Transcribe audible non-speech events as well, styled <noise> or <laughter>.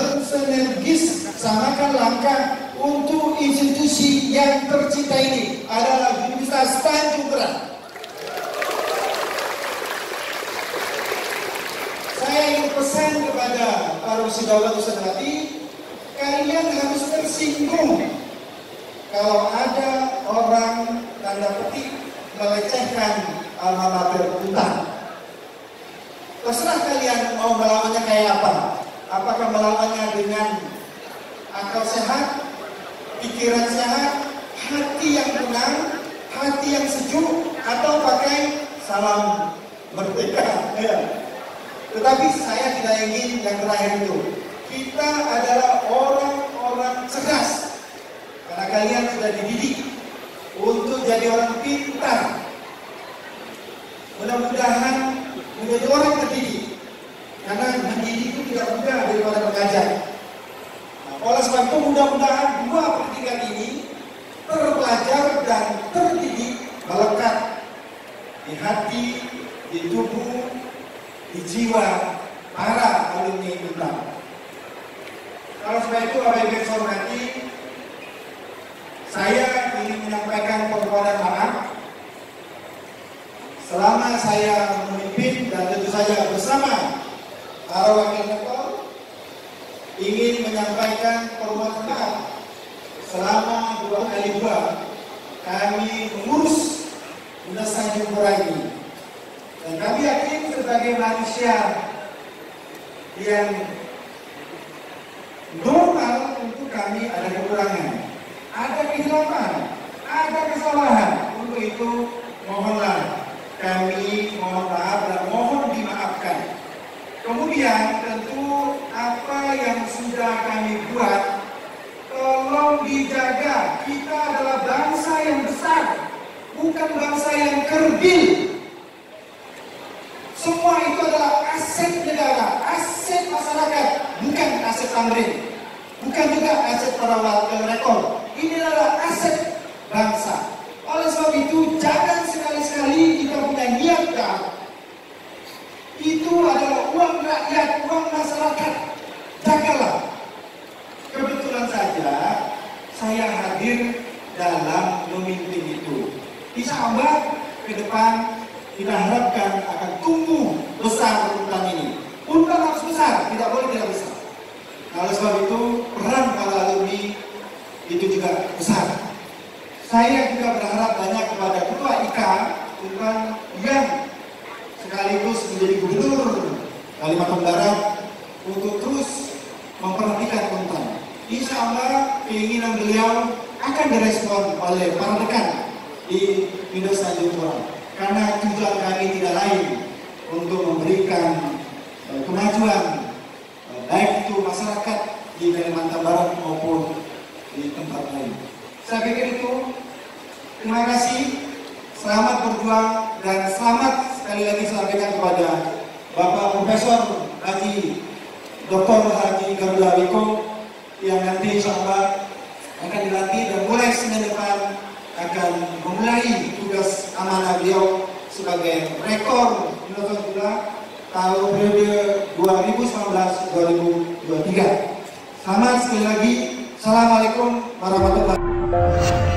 bersinergis samakan langkah untuk institusi yang tercinta ini adalah Universitas Tanjung Perak. Saya ingin pesan kepada para wisudawan Nusantara kalian harus tersinggung kalau ada orang tanda petik melecehkan alma mater. Terserah kalian mau melawannya kayak apa. Apakah melawannya dengan akal sehat, pikiran sehat, hati yang tenang, hati yang sejuk, atau pakai salam merdeka. <laughs> Ya. Tetapi saya tidak ingin yang terakhir itu. Kita adalah orang-orang cerdas. Karena kalian sudah dididik untuk jadi orang pintar. Mudah-mudahan menjadi orang terdidik. Karena mendidik itu tidak mudah daripada mengajar. Nah, oleh sebab itu mudah-mudahan dua pertigaan ini terpelajar dan terdidik melekat di hati, di tubuh, di jiwa para alumni kita. Kalau sebab itu Bapak Ibu yang hormati, saya ingin menyampaikan permohonan maaf selama saya memimpin dan tentu saja bersama para wakil rektor ingin menyampaikan permohonan maaf selama dua kali dua kami Universitas Tanjung ini dan kami yakin sebagai manusia yang normal untuk kami ada kekurangan, ada kehilangan, ada kesalahan. Untuk itu mohonlah kami mohon maaf dan mohon dimaafkan. Kemudian tentu apa yang sudah kami buat tolong dijaga. Kita adalah bangsa bukan bangsa yang kerdil. Semua itu adalah aset negara, aset masyarakat, bukan aset tamrin, bukan juga aset para wakil rekor. Ini adalah aset bangsa. Oleh sebab itu, jangan sekali-sekali kita punya niat. Itu adalah uang rakyat, uang masyarakat. Jagalah. Kebetulan saja saya hadir dalam memimpin itu. Insya Allah ke depan kita harapkan akan tumbuh besar hutan ini. Hutan harus besar, tidak boleh tidak besar. Oleh sebab itu peran para alumni itu juga besar. Saya juga berharap banyak kepada Ketua IKA Untan yang sekaligus menjadi gubernur Kalimantan Barat untuk terus memperhatikan Untan. Insya Allah keinginan beliau akan direspon oleh para rekan di Indonesia Tanjung karena tujuan kami tidak lain untuk memberikan uh, kemajuan uh, baik itu masyarakat di Kalimantan Barat maupun di tempat lain. Saya pikir itu terima kasih, selamat berjuang dan selamat sekali lagi sampaikan kepada Bapak Profesor Haji Dr. Haji Garuda Wiko yang nanti insya Allah akan dilatih dan mulai Senin depan akan memulai tugas amanah beliau sebagai rekor Indonesia Gula tahun periode 2019-2023. Selamat sekali lagi. Assalamualaikum warahmatullahi wabarakatuh.